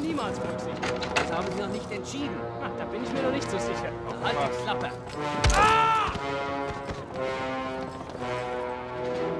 niemals berücksichtigt. Das haben Sie noch nicht entschieden. Ach, da bin ich mir noch nicht so sicher. Halt die Klappe. Wie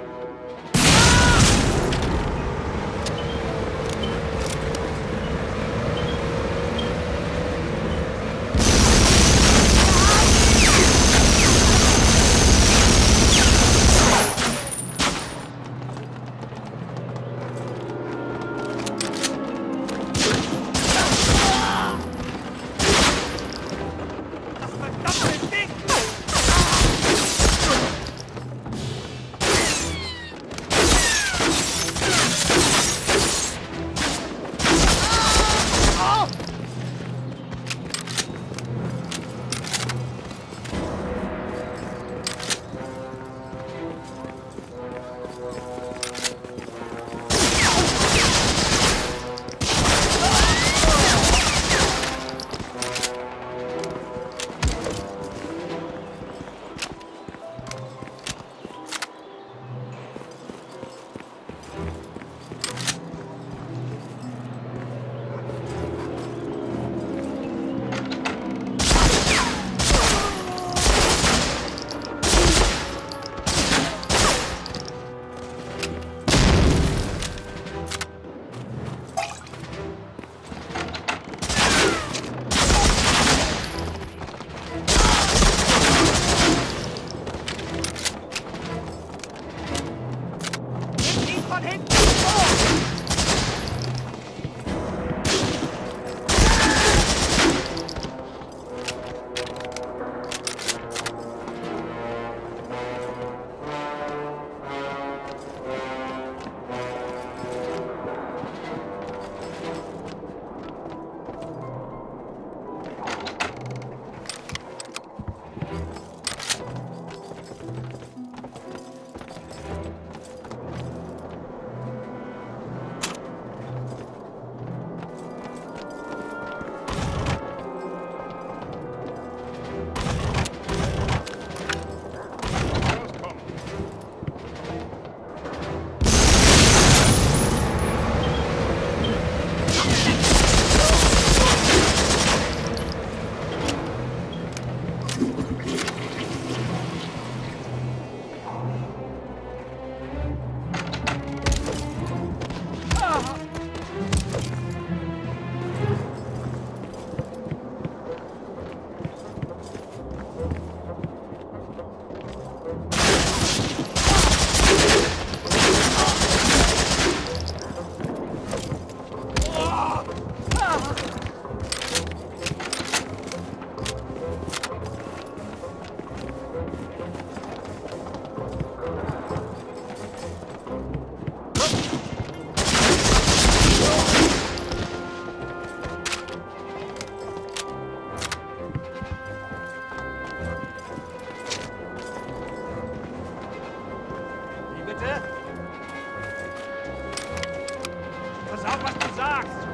socks.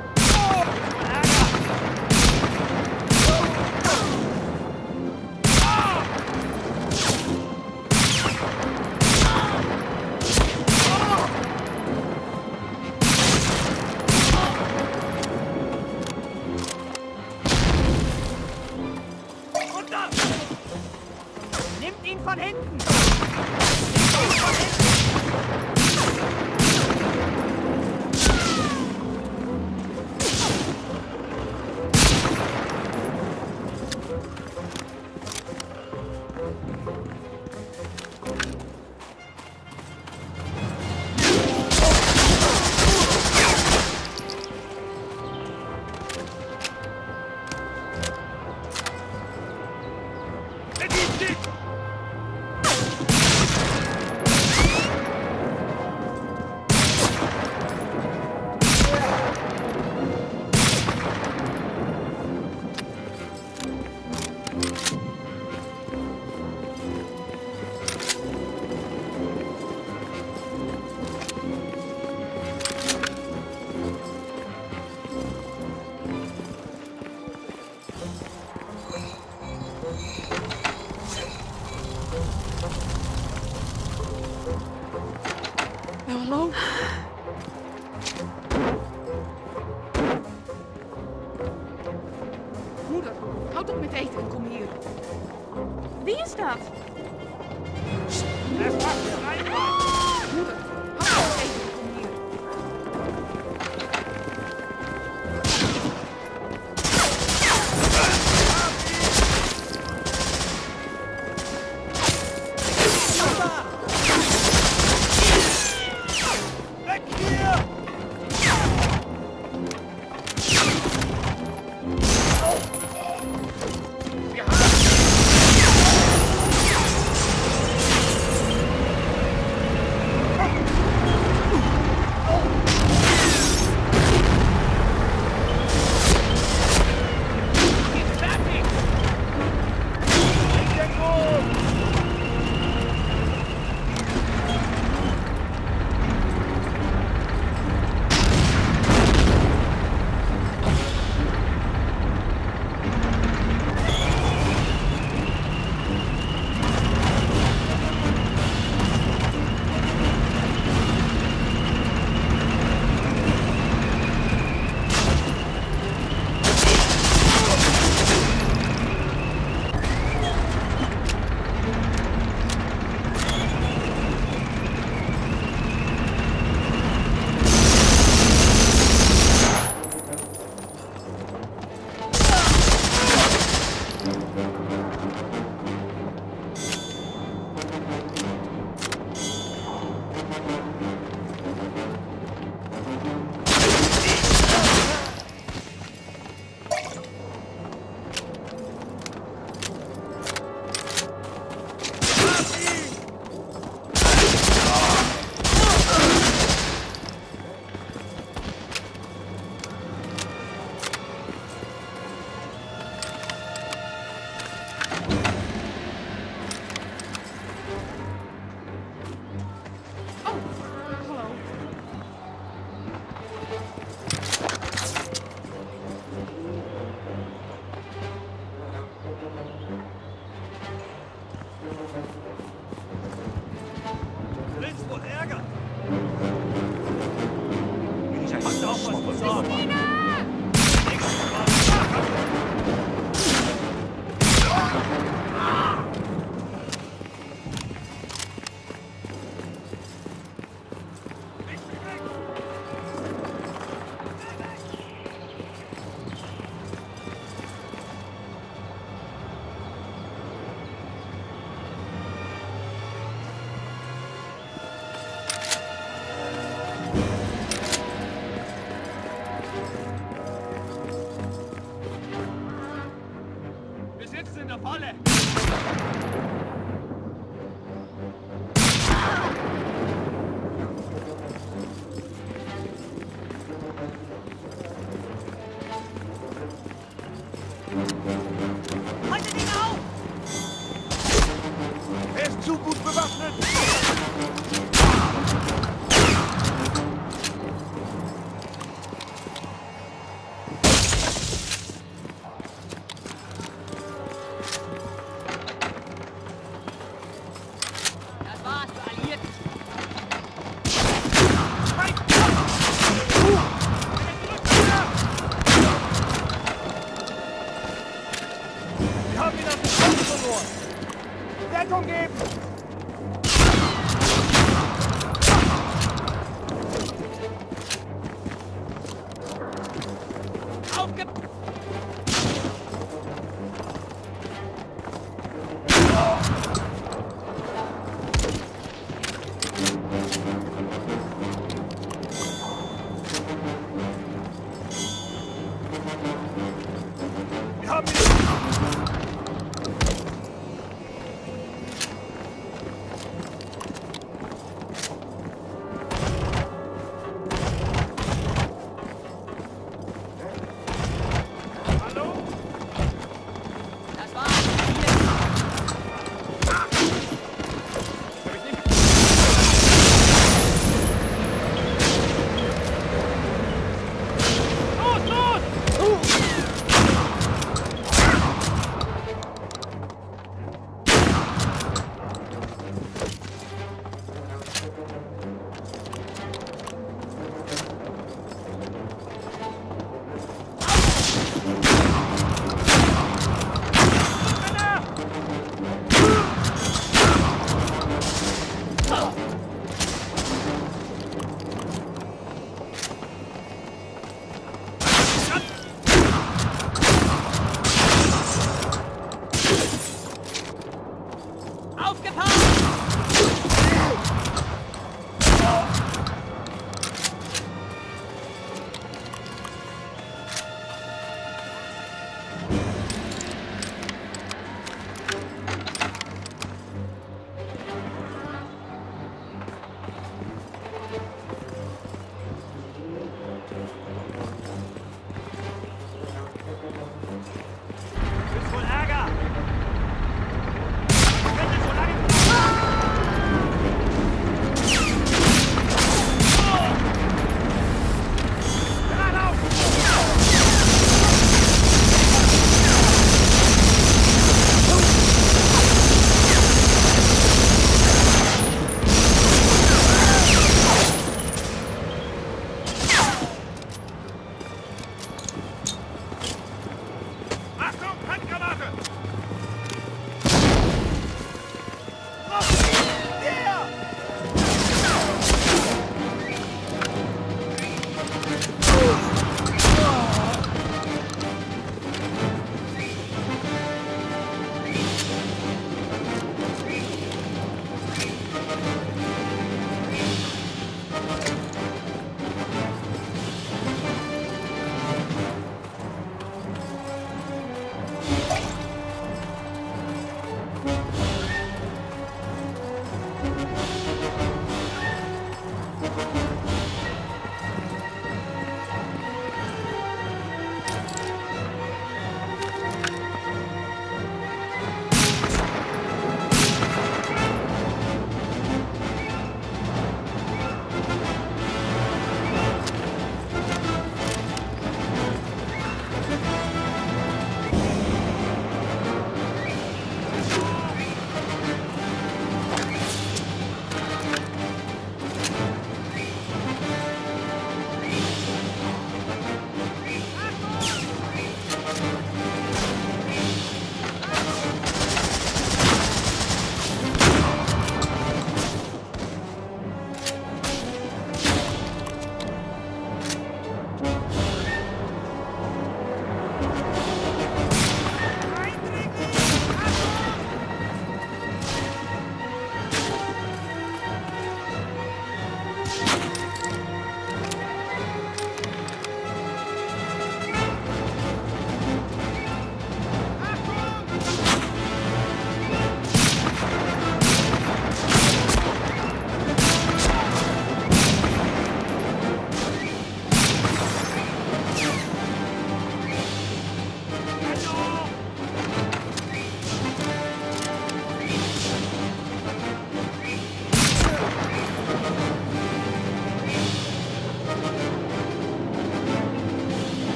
Tor. Deckung geben!